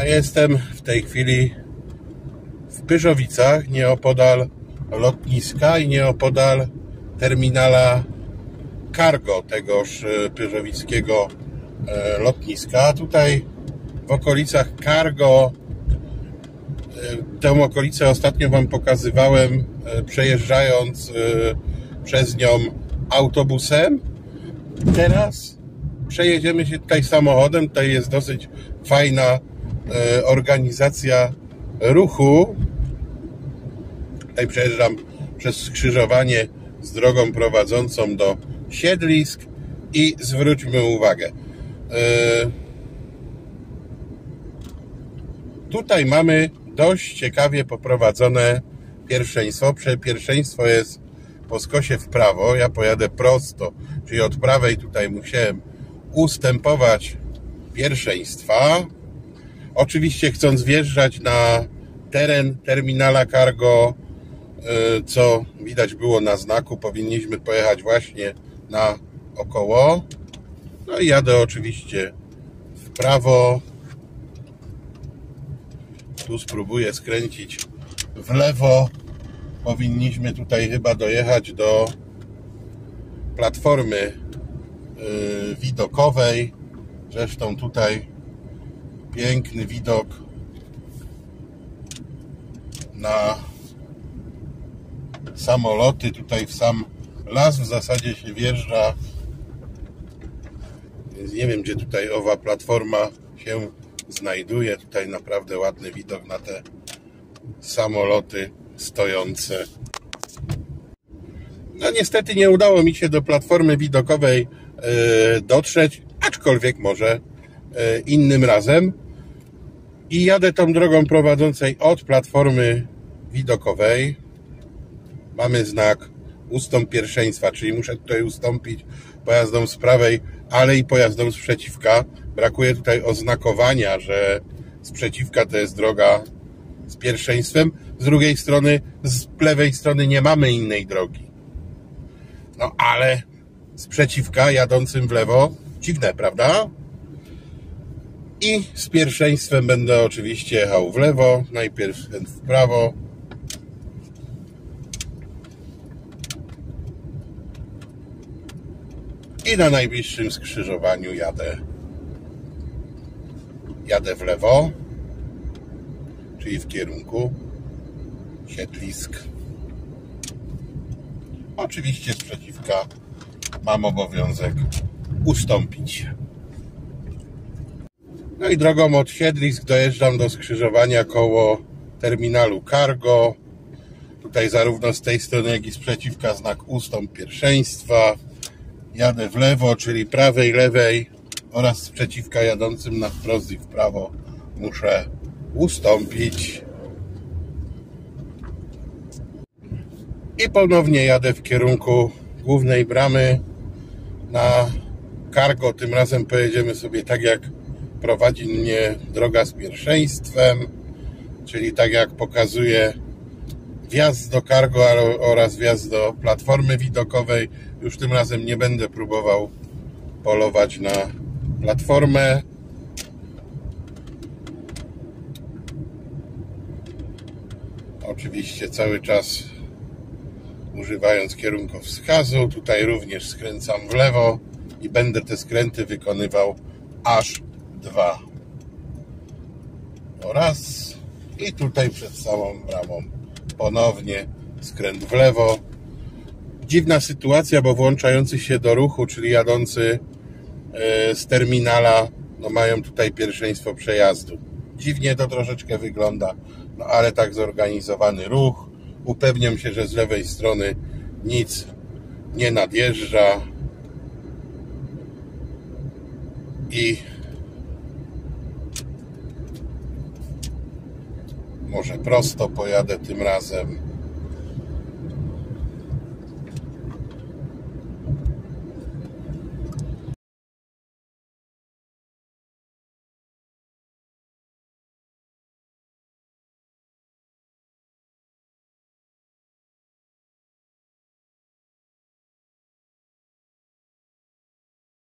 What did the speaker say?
A jestem w tej chwili w Pyrzowicach, nieopodal lotniska i nieopodal terminala cargo tegoż e, pyrzowickiego e, lotniska. Tutaj w okolicach cargo e, tę okolicę ostatnio Wam pokazywałem, przejeżdżając przez nią autobusem. Teraz przejedziemy się tutaj samochodem. Tutaj jest dosyć fajna organizacja ruchu. Tutaj przejeżdżam przez skrzyżowanie z drogą prowadzącą do siedlisk i zwróćmy uwagę. E, tutaj mamy dość ciekawie poprowadzone pierwszeństwo. Pierwszeństwo jest po skosie w prawo. Ja pojadę prosto, czyli od prawej tutaj musiałem ustępować pierwszeństwa. Oczywiście chcąc wjeżdżać na teren terminala cargo, e, co widać było na znaku, powinniśmy pojechać właśnie na około. No i jadę oczywiście w prawo. Tu spróbuję skręcić w lewo. Powinniśmy tutaj chyba dojechać do platformy yy, widokowej. Zresztą tutaj piękny widok na samoloty. Tutaj w sam las w zasadzie się wjeżdża. Więc nie wiem, gdzie tutaj owa platforma się znajduje. Tutaj naprawdę ładny widok na te samoloty stojące. No niestety nie udało mi się do platformy widokowej e, dotrzeć, aczkolwiek może innym razem. I jadę tą drogą prowadzącej od platformy widokowej. Mamy znak ustąp pierwszeństwa, czyli muszę tutaj ustąpić pojazdom z prawej, ale i pojazdom z przeciwka. Brakuje tutaj oznakowania, że sprzeciwka to jest droga z pierwszeństwem. Z drugiej strony, z lewej strony nie mamy innej drogi. No ale z przeciwka jadącym w lewo, dziwne, prawda? I z pierwszeństwem będę oczywiście jechał w lewo, najpierw w prawo, i na najbliższym skrzyżowaniu jadę. Jadę w lewo czyli w kierunku siedlisk. Oczywiście sprzeciwka mam obowiązek ustąpić no i drogą od siedlisk dojeżdżam do skrzyżowania koło terminalu cargo tutaj zarówno z tej strony jak i sprzeciwka znak ustąp pierwszeństwa jadę w lewo, czyli prawej, lewej oraz sprzeciwka jadącym na wprost i w prawo muszę ustąpić. I ponownie jadę w kierunku głównej bramy na cargo. Tym razem pojedziemy sobie tak jak prowadzi mnie droga z pierwszeństwem, czyli tak jak pokazuje wjazd do cargo oraz wjazd do platformy widokowej. Już tym razem nie będę próbował polować na platformę. Oczywiście cały czas używając kierunkowskazu. Tutaj również skręcam w lewo i będę te skręty wykonywał aż dwa. Oraz i tutaj przed samą bramą ponownie skręt w lewo. Dziwna sytuacja, bo włączający się do ruchu, czyli jadący e, z terminala, no mają tutaj pierwszeństwo przejazdu. Dziwnie to troszeczkę wygląda, no ale tak zorganizowany ruch. Upewniam się, że z lewej strony nic nie nadjeżdża. I Może prosto pojadę tym razem.